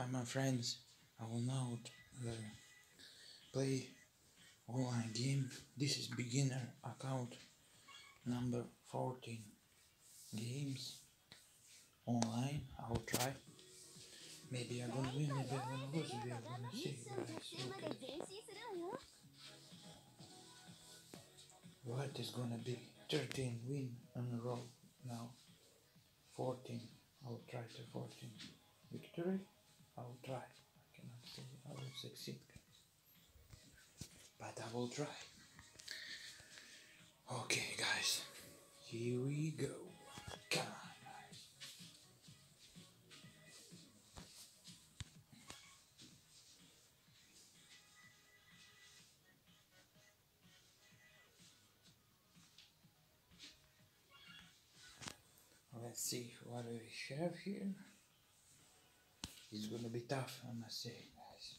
Hi my friends, I will now uh, play online game. This is beginner account number 14 games online. I will try. Maybe I'm gonna win, maybe I'm gonna lose, we are gonna see guys. Okay. What is gonna be 13 win in a row now. 14. I will try to 14 victory. I will try. I cannot say I will succeed, but I will try. Okay, guys, here we go. Come on, guys. Let's see what do we have here. It's gonna be tough, I must say, guys.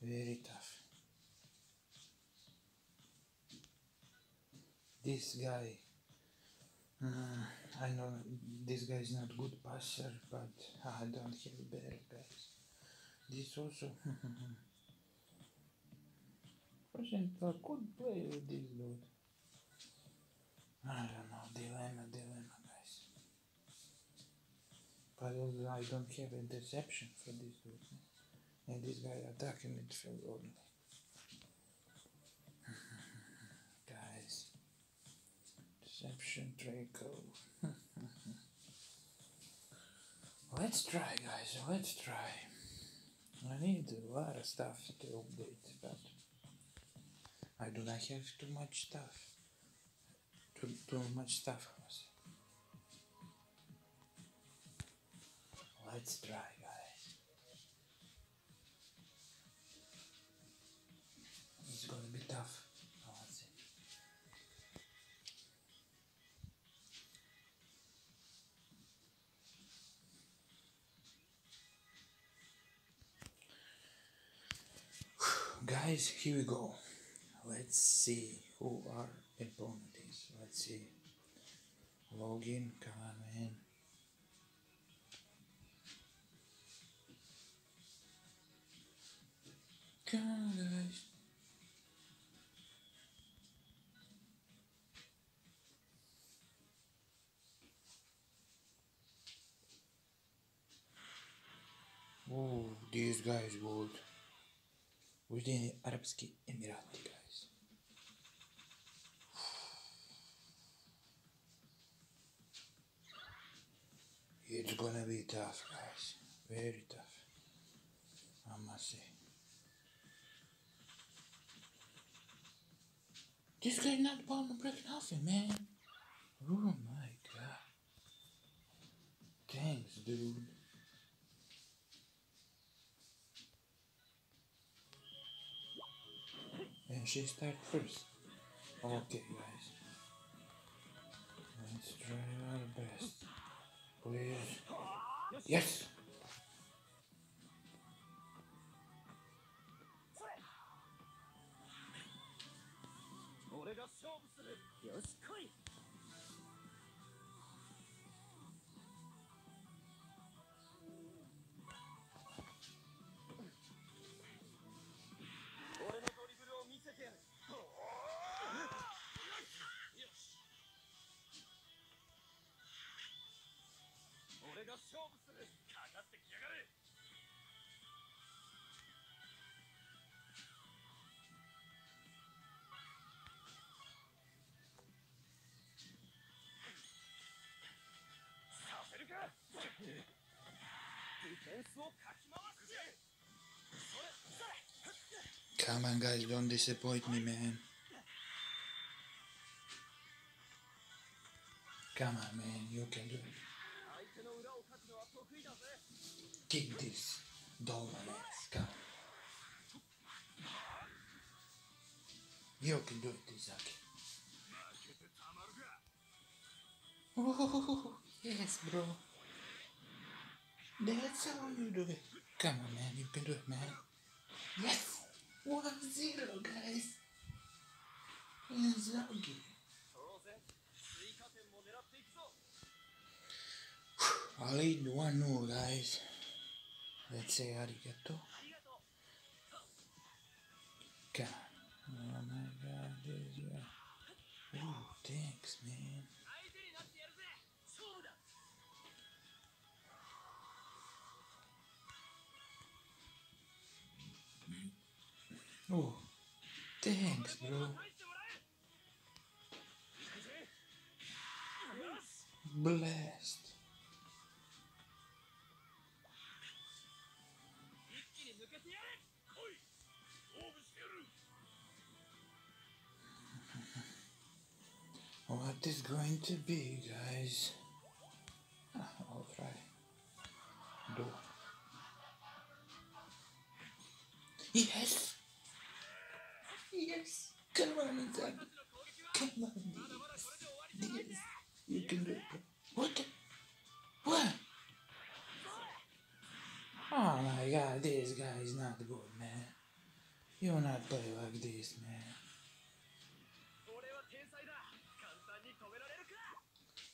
Very tough. This guy, uh, I know this guy is not good passer, but I don't have better guys. This also, a good play with this dude. I don't know, dilemma, dilemma. But I don't have interception for this dude. And this guy attacking midfield only. guys. Deception Draco. let's try guys, let's try. I need a lot of stuff to update, but I do not have too much stuff. Too, too much stuff. Let's try, guys. It's gonna be tough. Oh, Say. Guys, here we go. Let's see who our opponent is. Let's see. Login, come on, man. Oh, these guys would. Within Arabski Emirati, guys. It's gonna be tough, guys. Very tough. I must say. This guy's not bound to break nothing, man. Oh my god. Thanks, dude. And she start first. Okay, guys. Let's try our best. Please. Yes! Come on guys, don't disappoint me man. Come on man, you can do it. Kick this dominance, come on. You can do it, Izaki. Oh, yes bro. That's how you do it. Come on, man. You can do it, man. Yes! 1 0, guys. It's lucky. I need lead 1 0, guys. Let's say arigato. God. Oh my god, dude. Uh, ooh, thanks, man. Oh, thanks, bro. Blessed. what is going to be, guys? Ah, I'll try. Do. Yes. Come on, Zabi. Come on, dears. Dears. You can do it. What? What? Oh my god, this guy is not good, man. You will not play like this, man.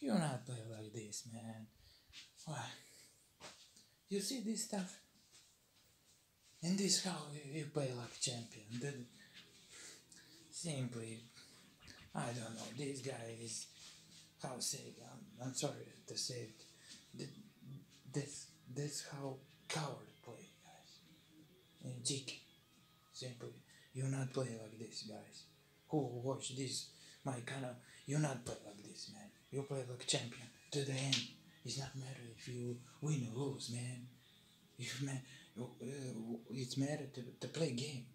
You will not play like this, man. Why? You see this stuff? In this how you play like a champion. Simply, I don't know. This guy is how say. I'm, I'm sorry to say it. Th- This that's how coward play, guys. And Jiki. Simply, you not play like this, guys. Who watch this? My kind of you not play like this, man. You play like champion to the end. It's not matter if you win or lose, man. If man, uh, it's matter to, to play game,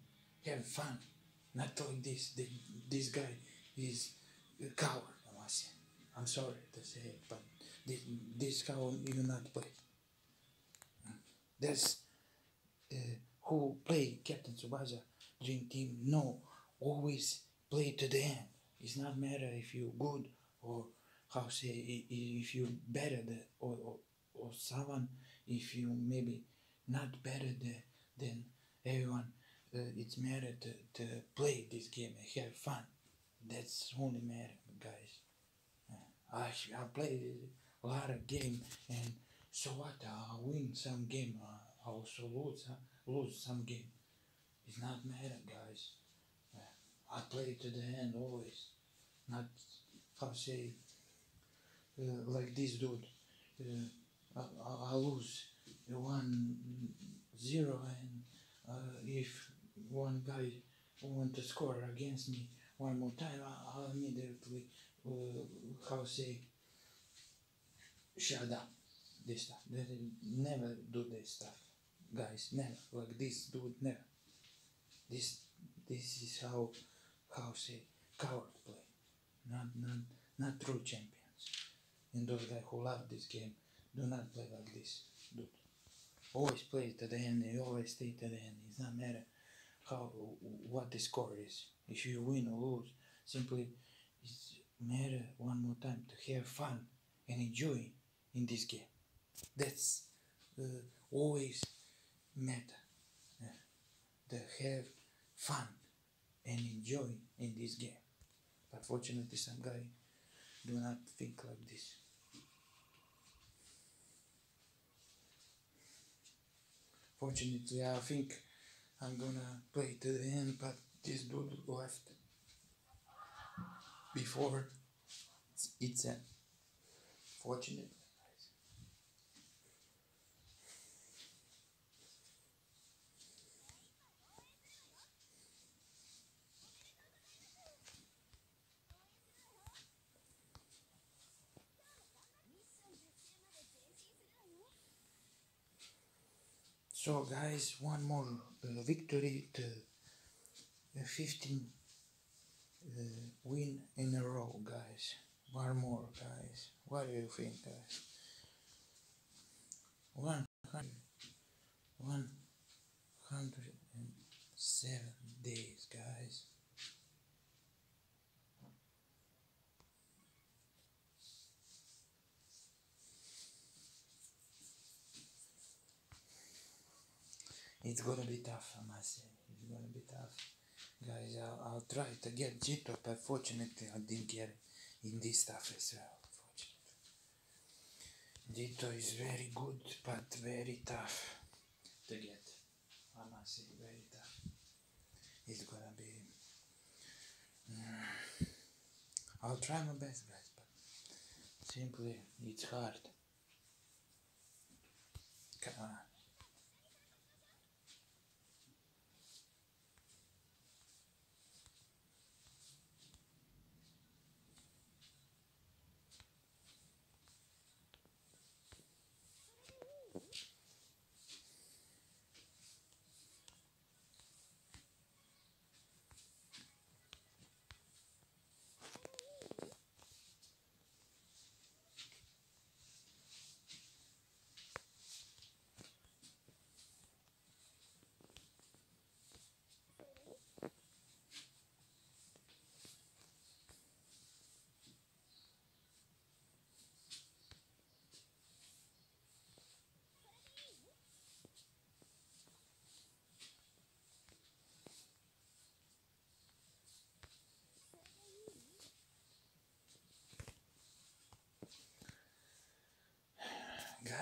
have fun, not like this. The, this guy is a coward. I say. I'm sorry to say it, but this, this coward you not play. That's uh, who play Captain Tsubasa Dream Team. No, always play to the end. It's not matter if you good or how say if you better the, or, or or someone if you maybe not better the, than everyone. Uh, it's matter to, to play this game and have fun. That's only matter, guys. Uh, I I play a lot of game and so what? I win some game. I also lose lose some game. It's not matter, guys. Uh, I play to the end always. Not how say uh, like this dude. Uh, I, I, I lose one zero and uh, if one guy want to score against me one more time, I'll immediately uh, how say shut up. This stuff. They never do this stuff, guys. Never like this dude. Never. This this is how how say coward play. Not not not true champions. And those guys who love this game do not play like this, dude. Always play to the end. You always stay to the end. It's not matter how what the score is. If you win or lose, simply it's matter one more time to have fun and enjoy in this game. That's uh, always matter. Uh, to have fun and enjoy in this game. But fortunately, some guy do not think like this. Fortunately, I think I'm gonna play to the end, but this dude left before it's, it's end. Fortunately, guys. So, guys, one more uh, victory to uh, 15 uh, win in a row, guys. One more, guys. What do you think, guys? One hundred, one hundred and seven days, guys. It's gonna be tough, I must say. It's gonna be tough. Guys, I'll, I'll try to get Jito, but fortunately I didn't get it in this stuff as well. Jito is very good, but very tough. to get. I must say, very tough. It's gonna be. mm, I'll try my best, guys, but simply it's hard. Come on.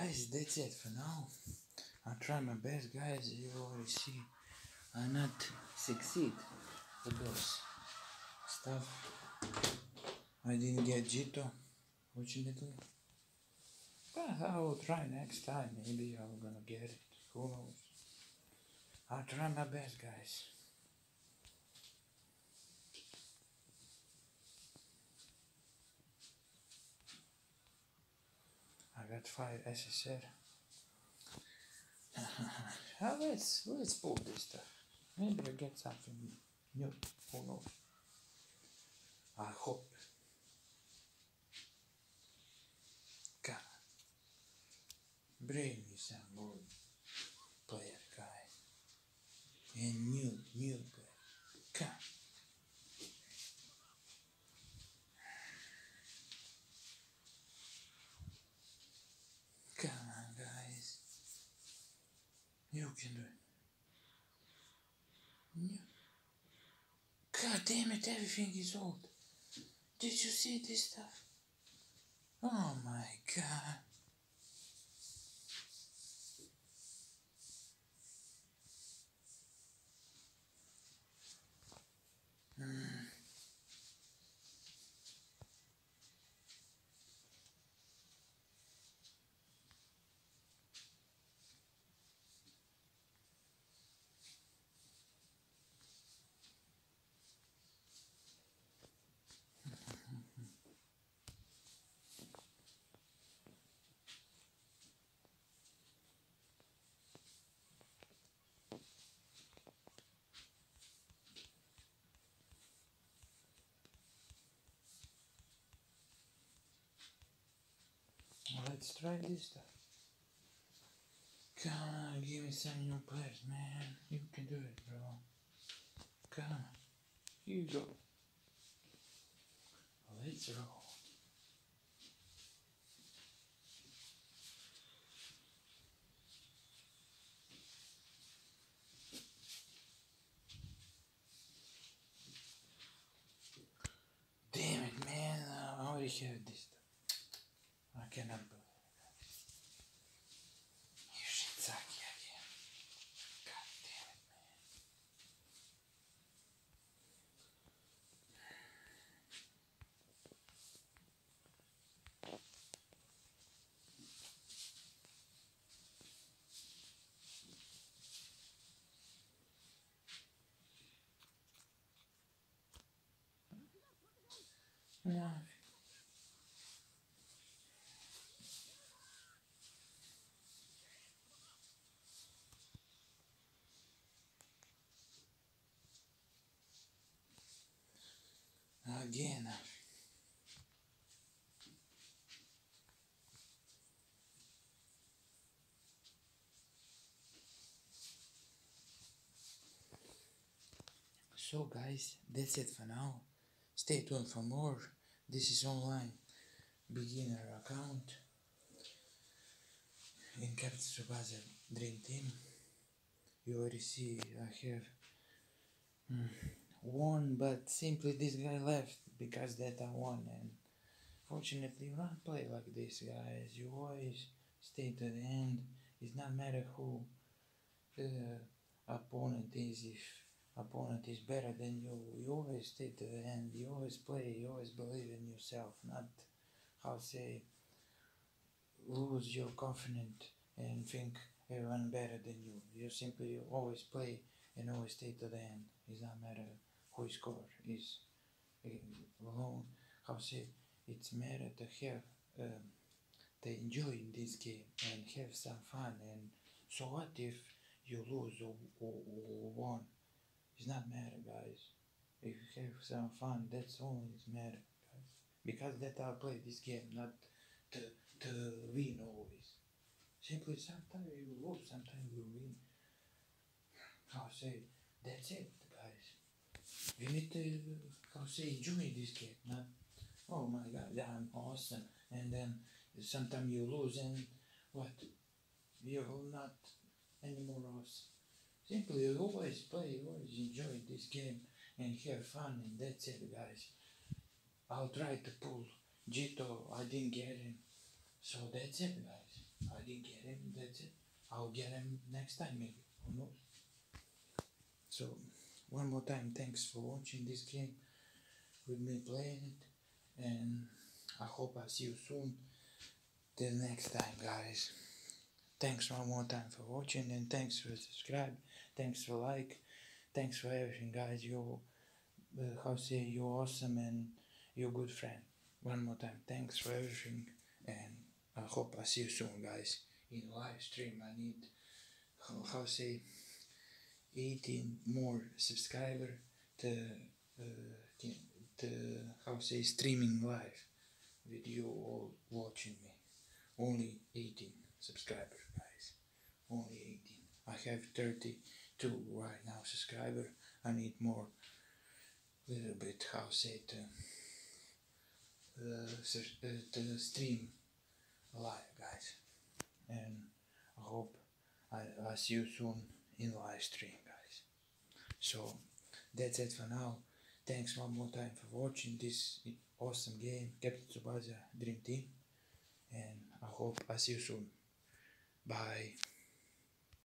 Guys, that's it for now. I'll try my best, guys. You already see I not succeed with those stuff. I didn't get Jito, fortunately. But I will try next time. Maybe I'm gonna get it. Who knows? I'll try my best, guys. I got five SSR. Uh, let's let's pull this stuff. Maybe I get something new. Who knows? I hope. On. Bring me some more player guys. And new new player. Come. Come on guys. You can do it. You. God damn it, everything is old. Did you see this stuff? Oh my god. Mm. Let's try this stuff. Come on, give me some new players, man. You can do it, bro. Come on. Here you go. Let's roll. Damn it, man. I already have this. I cannot believe it. Ishizaki again. God damn it, man. No. Again. So guys, that's it for now. Stay tuned for more. This is online beginner account in Captain Tsubasa Dream Team. You already see I have won, but simply this guy left because that I won. And fortunately, you don't play like this, guys. You always stay to the end. It's not matter who uh, opponent is if opponent is better than you. You always stay to the end you always play. You always believe in yourself not how say lose your confidence and think everyone better than you. You simply always play and always stay to the end it doesn't matter who score is. Alone how say it's matter to have um, to enjoy in this game and have some fun. And so what if you lose or, or, or won it's not matter guys. If you have some fun that's all it matter guys. Because that I play this game not to to win always. Simply sometimes you lose sometimes you win. How say that's it guys. You need to how say enjoy this game not oh my god I'm awesome. And then sometimes you lose and what? You're not anymore awesome simply always play always enjoy this game and have fun and that's it guys. I'll try to pull Jito I didn't get him. So that's it guys. I didn't get him that's it. I'll get him next time maybe. Who knows? So one more time thanks for watching this game with me playing it. And I hope I see you soon. Till next time guys thanks one more time for watching and thanks for subscribe thanks for like. Thanks for everything guys. You uh, how say you're awesome and you're good friend. One more time. Thanks for everything and I hope I see you soon guys in live stream. I need how, how say 18 more subscriber to uh, to how say streaming live with you all watching me. Only 18 subscribers guys only 18 I have 32 right now subscriber. I need more little bit how say to uh, sus- uh, to stream live guys. And I hope I, I see you soon in live stream guys. So that's it for now. Thanks one more time for watching this awesome game Captain Tsubasa Dream Team. And I hope I see you soon. Bye